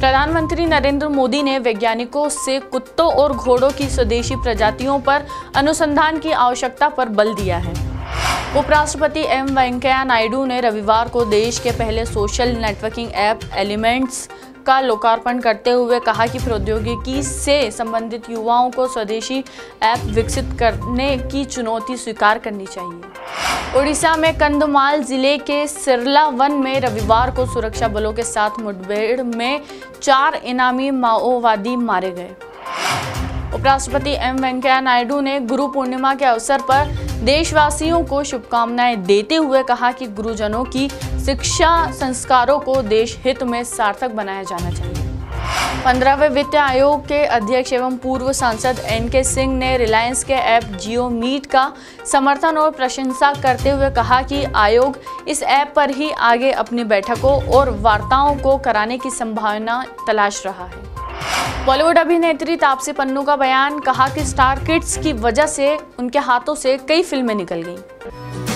प्रधानमंत्री नरेंद्र मोदी ने वैज्ञानिकों से कुत्तों और घोड़ों की स्वदेशी प्रजातियों पर अनुसंधान की आवश्यकता पर बल दिया है। उपराष्ट्रपति एम वेंकैया नायडू ने रविवार को देश के पहले सोशल नेटवर्किंग ऐप एलिमेंट्स का लोकार्पण करते हुए कहा कि प्रौद्योगिकी से संबंधित युवाओं को स्वदेशी ऐप विकसित करने की चुनौती स्वीकार करनी चाहिए। ओडिशा में कंधमाल ज़िले के सिरला वन में रविवार को सुरक्षा बलों के साथ मुठभेड़ में चार इनामी माओवादी मारे गए। उपराष्ट्रपति एम वेंकैया नायडू ने गुरु पूर्णिमा के अवसर पर देशवासियों को शुभकामनाएँ देते हुए कहा कि गुरुजनों की शिक्षा संस्कारों को देश हित में सार्थक बनाया जाना चाहिए। पंद्रहवें वित्त आयोग के अध्यक्ष एवं पूर्व सांसद एन के सिंह ने रिलायंस के ऐप जियो मीट का समर्थन और प्रशंसा करते हुए कहा कि आयोग इस ऐप पर ही आगे अपनी बैठकों और वार्ताओं को कराने की संभावना तलाश रहा है। बॉलीवुड अभिनेत्री तापसी पन्नू का बयान कहा कि स्टार किड्स की वजह से उनके हाथों से कई फ़िल्में निकल गईं।